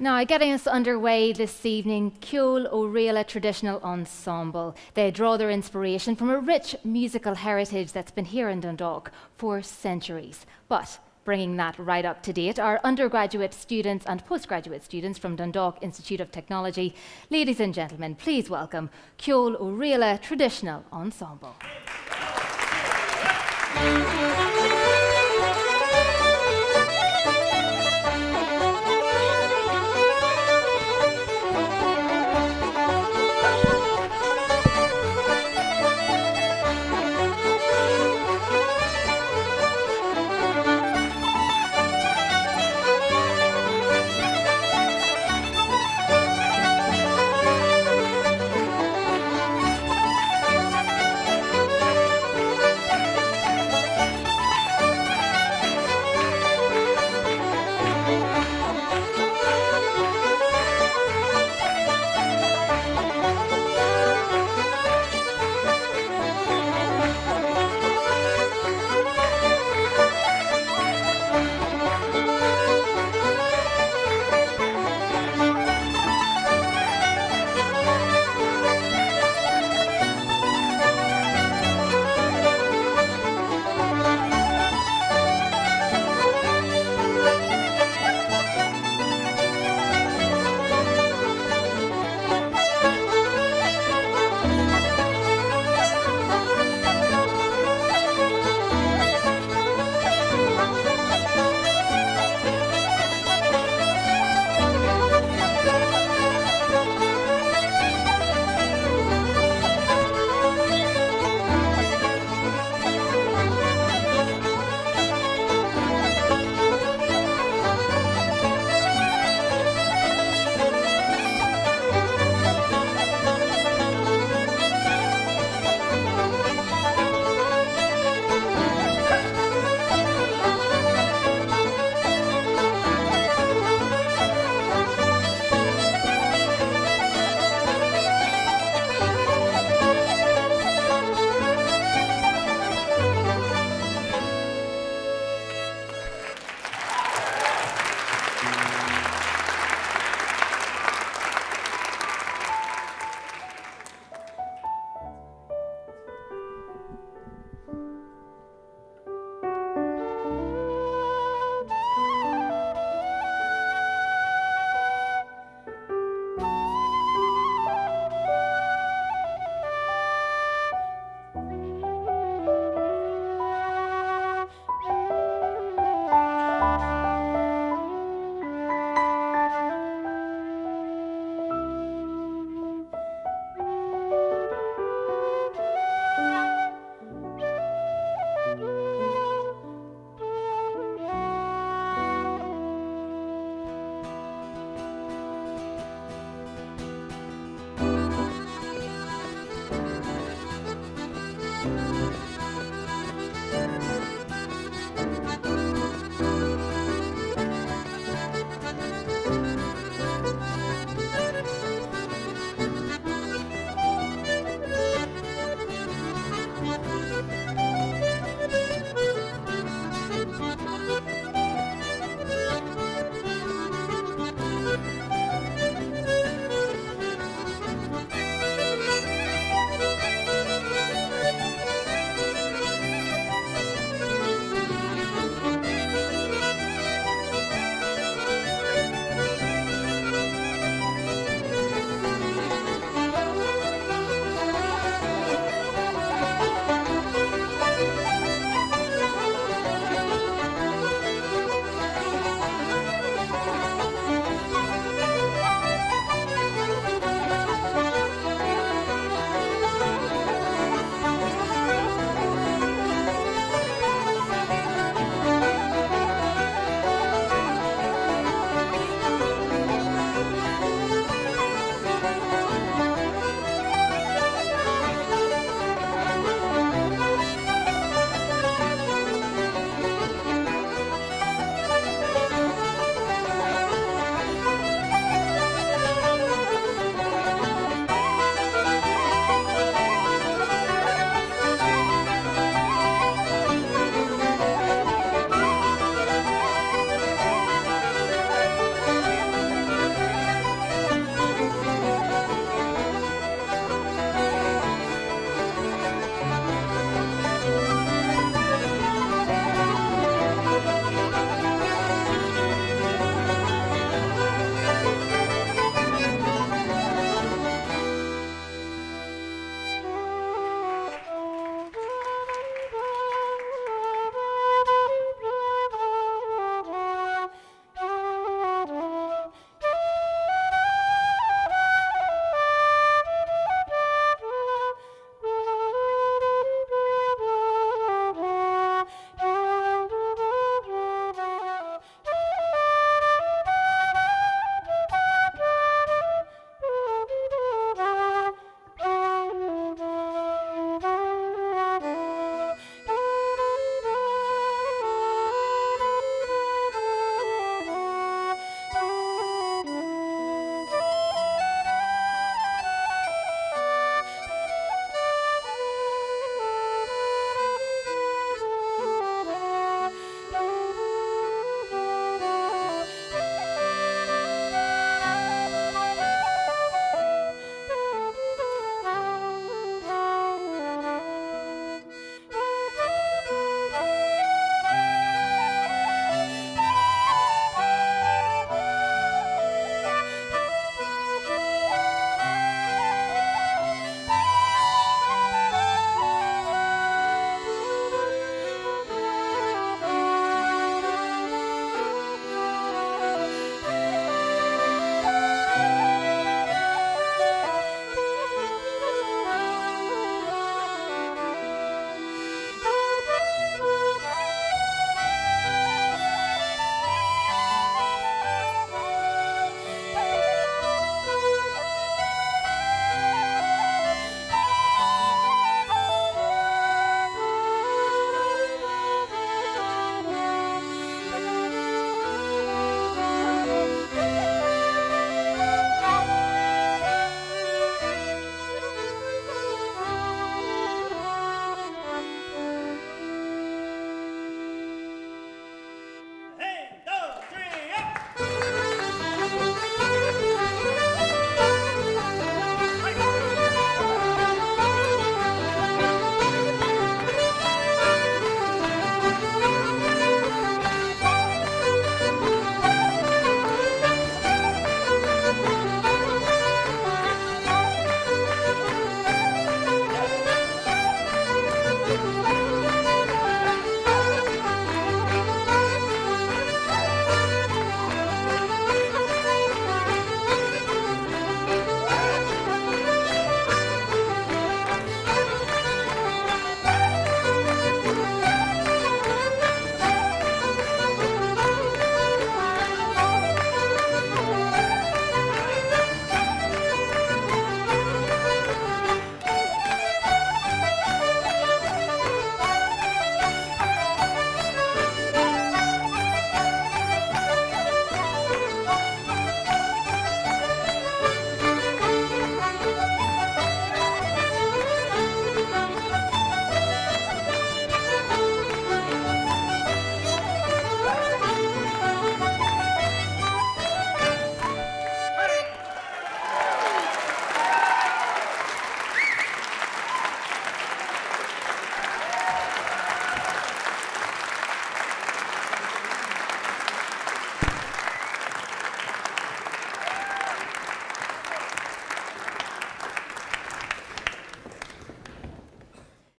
Now, getting us underway this evening, Ceol Oirghialla Traditional Ensemble. They draw their inspiration from a rich musical heritage that's been here in Dundalk for centuries. But bringing that right up to date are undergraduate students and postgraduate students from Dundalk Institute of Technology. Ladies and gentlemen, please welcome Ceol Oirghialla Traditional Ensemble.